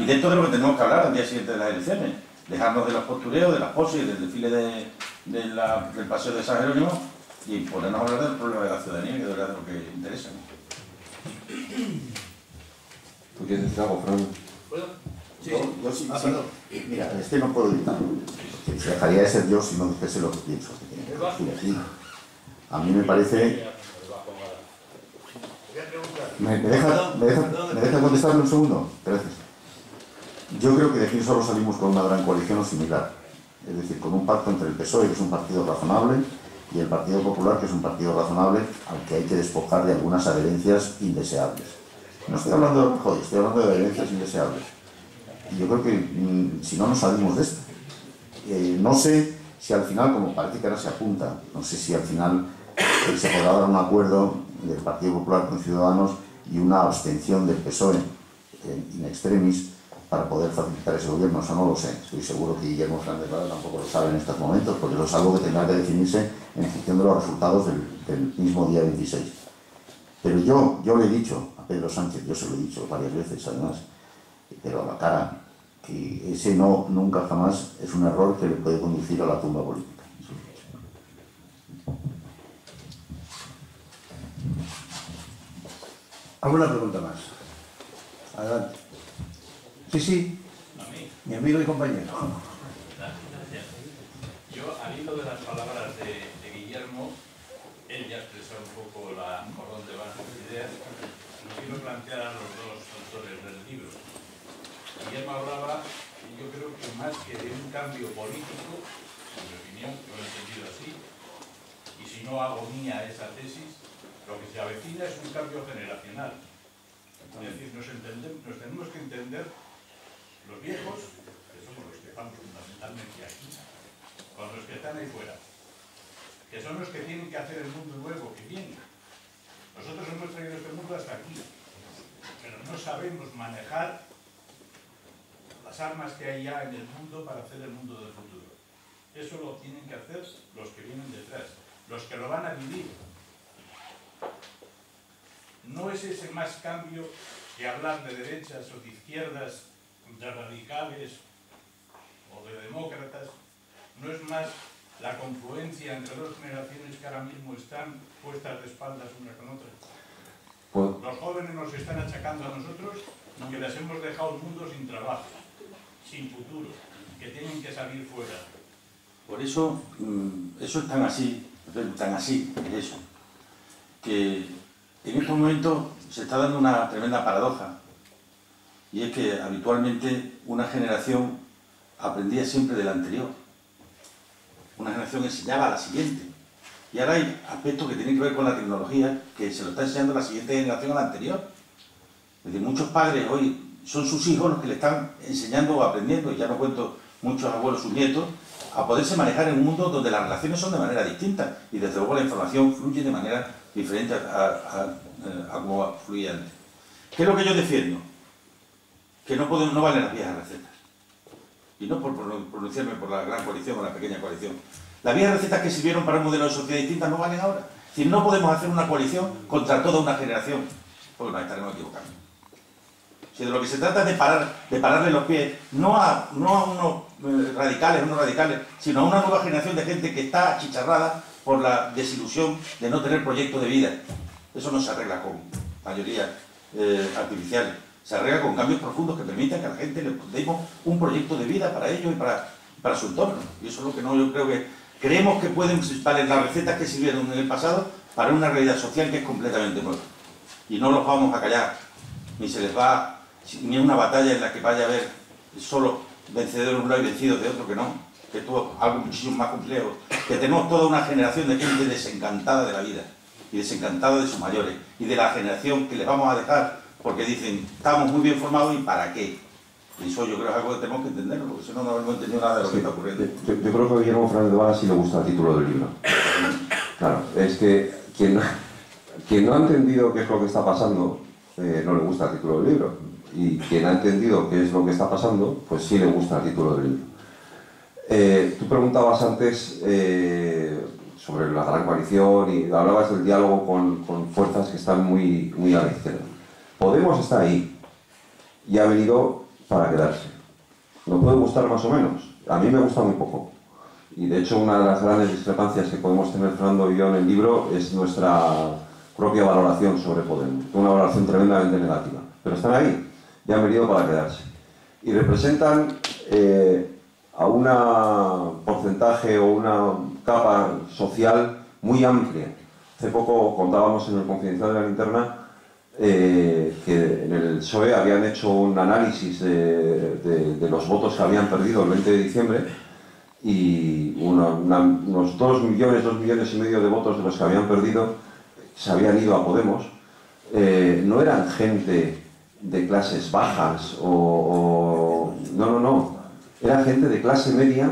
Y de esto es de lo que tenemos que hablar al día siguiente de las elecciones. Dejarnos de los postureos, de las poses y del desfile de, de la, del paseo de San Jerónimo y ponernos a hablar del problema de la ciudadanía, que es de verdad lo que interesa. ¿no? ¿Tú quieres decir algo, Fran? ¿Puedo? Yo, yo sí, Ah, sí. Mira, es que no puedo evitarlo. Se dejaría de ser yo si no dijese lo que pienso. que tiene que decir. A mí me parece... ¿Me, me deja, me, deja, ¿Me deja contestarme un segundo? Gracias. Yo creo que de aquí solo salimos con una gran coalición o similar. Es decir, con un pacto entre el PSOE, que es un partido razonable, y el Partido Popular, que es un partido razonable, al que hay que despojar de algunas adherencias indeseables. No estoy hablando de Rajoy, estoy hablando de adherencias indeseables. Y yo creo que mm, si no nos salimos de esto. Eh, no sé si al final, como parece que ahora se apunta, no sé si al final eh, se podrá dar un acuerdo del Partido Popular con Ciudadanos y una abstención del PSOE eh, in extremis para poder facilitar ese gobierno, eso no lo sé. Estoy seguro que Guillermo Fernández Vara tampoco lo sabe en estos momentos, porque eso es algo que tendrá que definirse en función de los resultados del, mismo día 26. Pero yo, yo le he dicho a Pedro Sánchez, yo se lo he dicho varias veces además, pero a la cara, que ese no, nunca jamás es un error que le puede conducir a la tumba política. ¿Alguna pregunta más? Adelante. Sí, sí. Mi amigo y compañero. Yo, al hilo de las palabras de, Guillermo, él ya expresó un poco por dónde van sus ideas, lo quiero plantear a los dos autores del libro. Guillermo hablaba, yo creo que más que de un cambio político, en mi opinión, lo he entendido así, y si no hago mía esa tesis, lo que se avecina es un cambio generacional. Es decir, nos tenemos que entender los viejos, que somos los que estamos fundamentalmente aquí, con los que están ahí fuera, que son los que tienen que hacer el mundo nuevo que viene. Nosotros hemos traído este mundo hasta aquí, pero no sabemos manejar las armas que hay ya en el mundo para hacer el mundo del futuro. Eso lo tienen que hacer los que vienen detrás, los que lo van a vivir. No es ese más cambio que hablar de derechas o de izquierdas, de radicales o de demócratas, no es más la confluencia entre dos generaciones que ahora mismo están puestas de espaldas una con otra. Pues, Los jóvenes nos están achacando a nosotros que les hemos dejado un mundo sin trabajo, sin futuro, que tienen que salir fuera. Por eso, mm, eso es tan así, tan así, es eso, que en estos momentos se está dando una tremenda paradoja, y es que habitualmente una generación aprendía siempre de la anterior, una generación enseñaba a la siguiente, y ahora hay aspectos que tienen que ver con la tecnología que se lo está enseñando la siguiente generación a la anterior. Es decir, muchos padres hoy son sus hijos los que le están enseñando o aprendiendo, y ya no cuento muchos abuelos, sus nietos, a poderse manejar en un mundo donde las relaciones son de manera distinta y desde luego la información fluye de manera diferente a, a- a- a como fluía antes. ¿Qué es lo que yo defiendo? Que no, podemos, no valen las viejas recetas. Y no por pronun- pronunciarme por la gran coalición o la pequeña coalición. Las viejas recetas que sirvieron para un modelo de sociedad distinta no valen ahora. Decir, no podemos hacer una coalición contra toda una generación, porque nos estaremos equivocando. Si de lo que se trata es de, parar, de pararle los pies, no a, no a unos eh, radicales, unos radicales, sino a una nueva generación de gente que está achicharrada por la desilusión de no tener proyecto de vida. Eso no se arregla con mayorías eh, artificiales, se arregla con cambios profundos que permitan que a la gente le demos un proyecto de vida para ellos y para, para su entorno. Y eso es lo que no, yo creo que creemos que pueden valer las recetas que sirvieron en el pasado para una realidad social que es completamente nueva. Y no los vamos a callar, ni se les va, ni una batalla en la que vaya a haber solo vencedores de un lado y vencidos de otro que no, que esto es algo muchísimo más complejo, que tenemos toda una generación de gente desencantada de la vida y desencantada de sus mayores y de la generación que les vamos a dejar porque dicen, estamos muy bien formados y para qué. Y eso yo creo que es algo que tenemos que entenderlo, porque si no, no hemos entendido nada de lo que está ocurriendo. Yo, yo creo que a Guillermo Fernández de Vara sí le gusta el título del libro. Claro, es que quien, quien no ha entendido qué es lo que está pasando, eh, no le gusta el título del libro. Y quien ha entendido qué es lo que está pasando, pues sí le gusta el título del libro. Eh, tú preguntabas antes eh, sobre la gran coalición y hablabas del diálogo con, con fuerzas que están muy, muy a la izquierda. Podemos está ahí y ha venido para quedarse. Nos puede gustar más o menos. A mí me gusta muy poco. Y de hecho una de las grandes discrepancias que podemos tener Fernando y yo en el libro es nuestra propia valoración sobre Podemos. Una valoración tremendamente negativa. Pero están ahí y han venido para quedarse. Y representan eh, a un porcentaje o una capa social muy amplia. Hace poco contábamos en el Confidencial de la Linterna eh, que en el PSOE habían hecho un análisis de, los votos que habían perdido el 20 de diciembre y unos 2 millones, 2 millones y medio de votos de los que habían perdido se habían ido a Podemos. Eh, no eran gente de clases bajas o, o- No, no, no. Era gente de clase media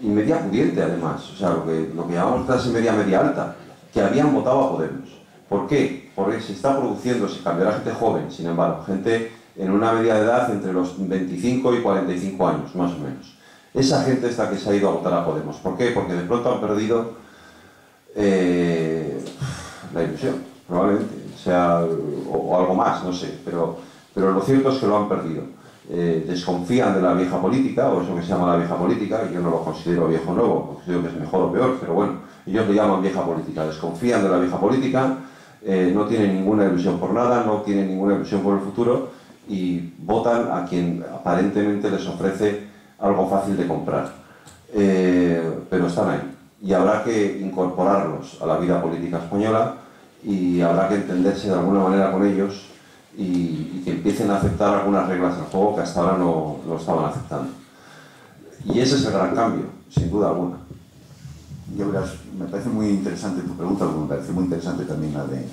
y media pudiente además. O sea, lo que, lo que llamamos clase media media alta, que habían votado a Podemos. ¿Por qué? Porque se está produciendo, se cambiará gente joven, sin embargo, gente en una media de edad entre los 25 y 45 años, más o menos. Esa gente es la que se ha ido a votar a Podemos. ¿Por qué? Porque de pronto han perdido eh, la ilusión, probablemente, o sea, o, o algo más, no sé, pero, pero lo cierto es que lo han perdido. Eh, desconfían de la vieja política, o eso que se llama la vieja política, y yo no lo considero viejo nuevo, considero que es mejor o peor, pero bueno, ellos le llaman vieja política, desconfían de la vieja política, eh, no tienen ninguna ilusión por nada, no tienen ninguna ilusión por el futuro, y votan a quien aparentemente les ofrece algo fácil de comprar. Eh, pero están ahí y habrá que incorporarlos a la vida política española y habrá que entenderse de alguna manera con ellos y, y que empiecen a aceptar algunas reglas del juego que hasta ahora no, no estaban aceptando. Y ese es el gran cambio, sin duda alguna. Yo verás, me parece muy interesante tu pregunta, porque me parece muy interesante también la de,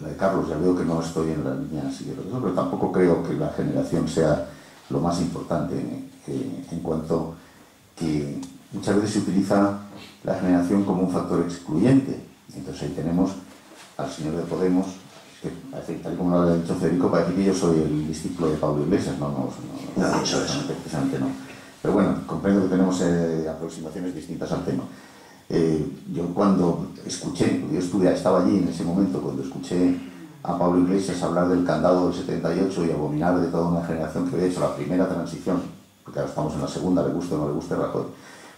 la de Carlos. Ya veo que no estoy en la línea siguiente, pero tampoco creo que la generación sea lo más importante eh, en cuanto que muchas veces se utiliza la generación como un factor excluyente. Entonces ahí tenemos al señor de Podemos, que parece, tal como lo ha dicho Federico, parece que yo soy el discípulo de Pablo Iglesias, no, no, no, No precisamente no. Pero bueno, comprendo que tenemos eh, aproximaciones distintas al tema. Eh, yo cuando escuché, yo estuve, estaba allí en ese momento, cuando escuché a Pablo Iglesias hablar del candado del 78 y abominar de toda una generación que había hecho la primera transición, porque ahora estamos en la segunda, le guste o no le guste Rajoy,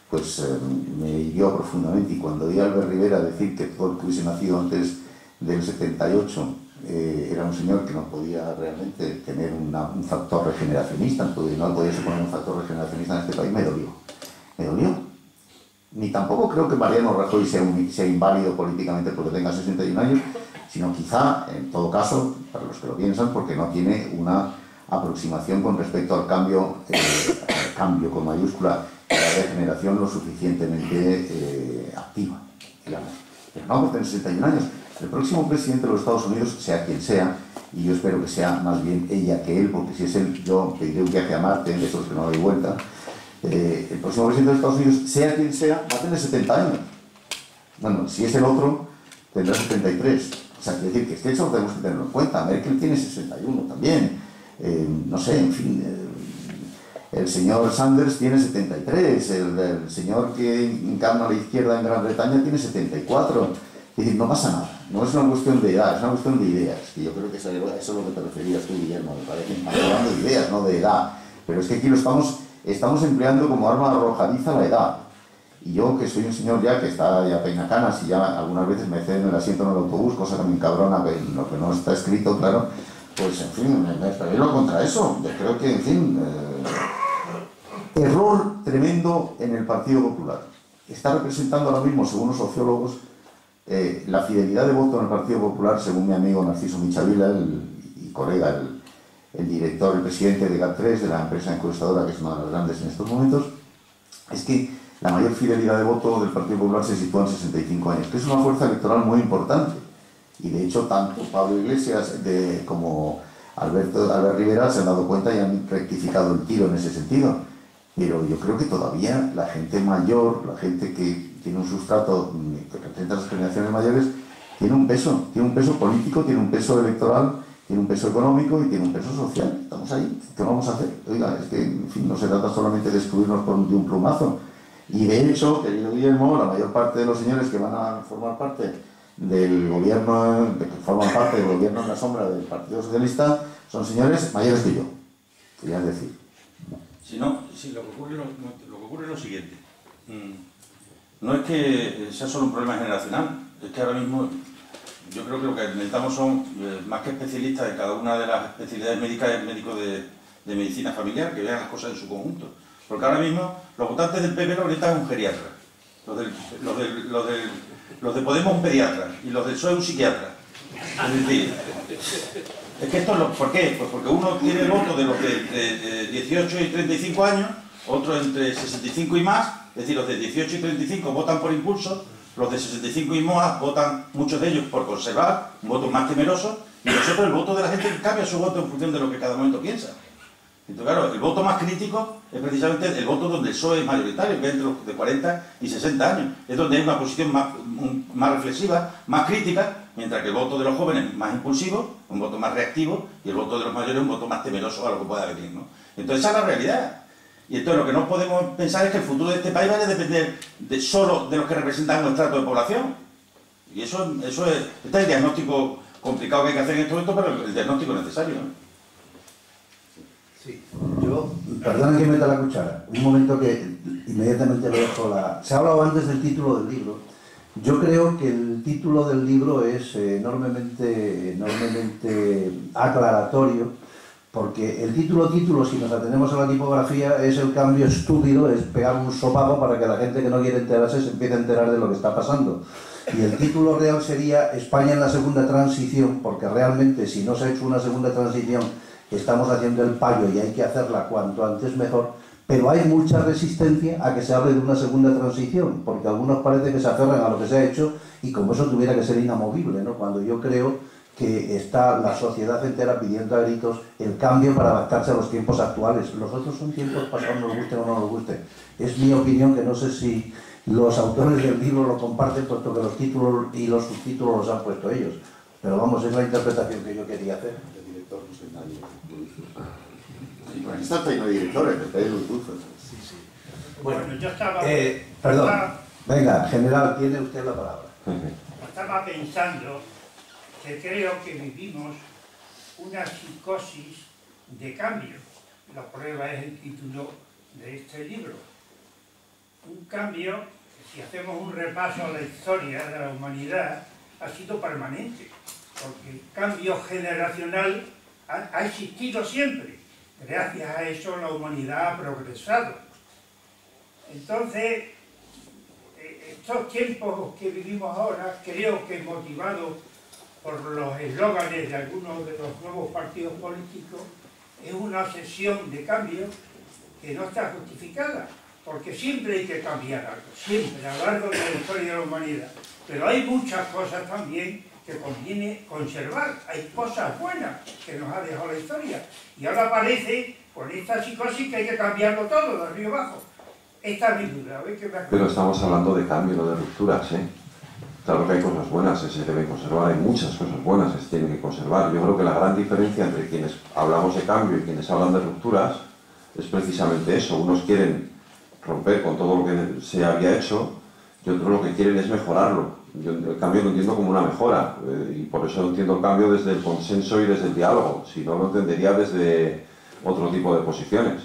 pues eh, me hirió profundamente. Y cuando oí a Albert Rivera decir que todo el que hubiese nacido antes del 78 eh, era un señor que no podía realmente tener una- un factor regeneracionista, no podía, no podía suponer un factor regeneracionista en este país, me dolió. Me dolió. Ni tampoco creo que Mariano Rajoy sea, un- sea inválido políticamente porque tenga 61 años, sino quizá, en todo caso, para los que lo piensan, porque no tiene una aproximación con respecto al cambio, eh, al cambio con mayúscula, a la regeneración lo suficientemente eh, activa, digamos. Pero no por tener 61 años. El próximo presidente de los Estados Unidos, sea quien sea, y yo espero que sea más bien ella que él, porque si es él, yo pediré un viaje a Marte, de esos que no doy vuelta, eh, el próximo presidente de Estados Unidos, sea quien sea, va a tener 70 años. Bueno, si es el otro, tendrá 73. O sea, quiere decir que es que eso lo tenemos que tenerlo en cuenta. Merkel tiene 61 también. Eh, no sé, en fin. eh, el señor Sanders tiene 73. El, señor que encarna la izquierda en Gran Bretaña tiene 74. Es decir, no pasa nada. No es una cuestión de edad, es una cuestión de ideas. Y yo creo que eso, es lo que te referías tú, Guillermo. Me parece. Hablando de ideas, no de edad. Pero es que aquí lo estamos, estamos empleando como arma arrojadiza la edad. Y yo, que soy un señor ya que está ya peinacanas y ya algunas veces me ceden el asiento en el autobús, cosa que me encabrona, que lo que no está escrito, claro, pues en fin, me, me rebelo contra eso. Yo creo que, en fin, eh, error tremendo en el Partido Popular. Está representando ahora mismo, según los sociólogos, eh, la fidelidad de voto en el Partido Popular, según mi amigo Narciso Michavila, el, y colega, el, el director, el presidente de GAT3, de la empresa encuestadora, que es una de las grandes en estos momentos, es que la mayor fidelidad de voto del Partido Popular se sitúa en 65 años, que es una fuerza electoral muy importante. Y de hecho, tanto Pablo Iglesias de- como Alberto, Albert Rivera se han dado cuenta y han rectificado el tiro en ese sentido. Pero yo creo que todavía la gente mayor, la gente que tiene un sustrato que representa las generaciones mayores, tiene un peso, tiene un peso político, tiene un peso electoral, tiene un peso económico y tiene un peso social. Estamos ahí, ¿qué vamos a hacer? Oiga, es que, en fin, no se trata solamente de excluirnos por un, de un plumazo. Y de hecho, querido Guillermo, la mayor parte de los señores que van a formar parte del gobierno, que forman parte del gobierno en la sombra del Partido Socialista, son señores mayores que yo, quería decir. Si no, si lo, que ocurre, lo que ocurre es lo siguiente. Mm, No es que sea solo un problema generacional, es que ahora mismo yo creo que lo que necesitamos son, eh, más que especialistas de cada una de las especialidades médicas, es médicos de, medicina familiar, que vean las cosas en su conjunto. Porque ahora mismo los votantes del PP lo necesitan es un geriatra. Los, del, los, del, los de Podemos un pediatra y los del PSOE un psiquiatra. Es decir, es que esto es lo, ¿por qué? Pues porque uno tiene el voto de los de, de, de 18 y 35 años, otro entre 65 y más, es decir, los de 18 y 35 votan por impulso, los de 65 y más votan, muchos de ellos, por conservar, un voto más temeroso, y nosotros el voto de la gente cambia su voto en función de lo que cada momento piensa. Entonces, claro, el voto más crítico es precisamente el voto donde el PSOE es mayoritario, que es entre los de 40 y 60 años. Es donde hay una posición más, más reflexiva, más crítica, mientras que el voto de los jóvenes es más impulsivo, un voto más reactivo, y el voto de los mayores es un voto más temeroso a lo que pueda venir. ¿no? Entonces, esa es la realidad. Y entonces lo que no podemos pensar es que el futuro de este país vaya a depender de solo de los que representan un estrato de población. Y eso, eso es, este es el diagnóstico complicado que hay que hacer en este momento, pero el diagnóstico necesario. Sí, yo, perdona que meta la cuchara, un momento que inmediatamente le dejo la... Se ha hablado antes del título del libro. Yo creo que el título del libro es enormemente, enormemente aclaratorio, porque el título título, si nos atenemos a la tipografía, es el cambio estúpido, es pegar un sopapo para que la gente que no quiere enterarse se empiece a enterar de lo que está pasando. Y el título real sería España en la segunda transición, porque realmente si no se ha hecho una segunda transición estamos haciendo el payo y hay que hacerla cuanto antes mejor, pero hay mucha resistencia a que se hable de una segunda transición, porque algunos parece que se aferran a lo que se ha hecho y como eso tuviera que ser inamovible, ¿no? cuando yo creo que está la sociedad entera pidiendo a gritos el cambio para adaptarse a los tiempos actuales. Los otros son tiempos pasados, nos guste o no nos guste. Es mi opinión que no sé si los autores del libro lo comparten, puesto que los títulos y los subtítulos los han puesto ellos. Pero vamos, es la interpretación que yo quería hacer. El director no soy nadie. De directores, los Sí, sí. Bueno, bueno yo estaba... Eh, perdón. Estaba, Venga, general, tiene usted la palabra. Estaba pensando que creo que vivimos una psicosis de cambio. La prueba es el título de este libro. Un cambio si hacemos un repaso a la historia de la humanidad ha sido permanente, porque el cambio generacional ha, ha existido siempre. Gracias a eso la humanidad ha progresado. Entonces, eh, estos tiempos que vivimos ahora, creo que motivados por los eslóganes de algunos de los nuevos partidos políticos, es una obsesión de cambio que no está justificada, porque siempre hay que cambiar algo, siempre, a lo largo de la historia de la humanidad. Pero hay muchas cosas también que conviene conservar. Hay cosas buenas que nos ha dejado la historia. Y ahora parece, con esta psicosis, que hay que cambiarlo todo, de arriba abajo. Esta es mi duda. Pero estamos hablando de cambio, no de rupturas, ¿eh? Claro que hay cosas buenas que se deben conservar, hay muchas cosas buenas que se tienen que conservar. Yo creo que la gran diferencia entre quienes hablamos de cambio y quienes hablan de rupturas es precisamente eso. Unos quieren romper con todo lo que se había hecho y otros lo que quieren es mejorarlo. Yo el cambio lo entiendo como una mejora eh, y por eso entiendo el cambio desde el consenso y desde el diálogo. Si no, lo entendería desde otro tipo de posiciones.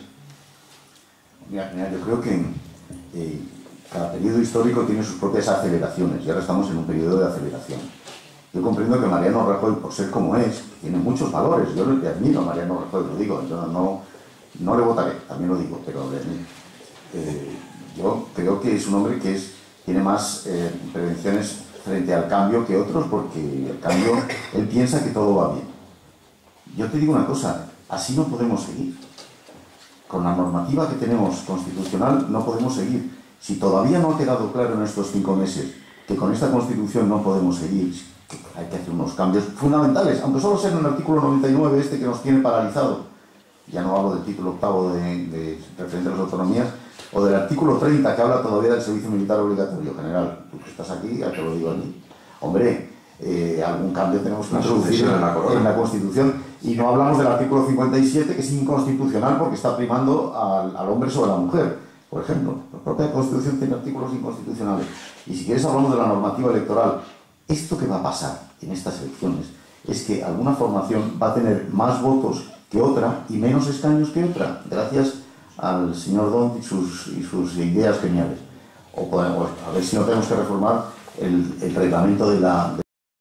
Mira, mira yo creo que eh, cada periodo histórico tiene sus propias aceleraciones y ahora estamos en un periodo de aceleración. Yo comprendo que Mariano Rajoy, por ser como es, tiene muchos valores. Yo le admiro a Mariano Rajoy, lo digo, yo no, no le votaré, también lo digo, pero eh, yo creo que es un hombre que tiene más eh, prevenciones frente al cambio que otros porque el cambio, él piensa que todo va bien. Yo te digo una cosa, así no podemos seguir. Con la normativa que tenemos constitucional no podemos seguir si todavía no ha quedado claro en estos cinco meses que con esta Constitución no podemos seguir, hay que hacer unos cambios fundamentales, aunque solo sea en el artículo 99 este que nos tiene paralizado. Ya no hablo del título octavo de, de referente a las autonomías, o del artículo 30 que habla todavía del servicio militar obligatorio general. Tú que estás aquí, ya te lo digo a ti. Hombre, eh, algún cambio tenemos que introducir en la corona. en la Constitución. Y no hablamos del artículo 57, que es inconstitucional porque está primando al, al hombre sobre la mujer, por ejemplo. La propia Constitución tiene artículos inconstitucionales. Y si quieres hablamos de la normativa electoral. Esto que va a pasar en estas elecciones es que alguna formación va a tener más votos que otra y menos escaños que otra, gracias al señor Don y sus, y sus ideas geniales. O podemos, a ver si no tenemos que reformar el, el reglamento de la, de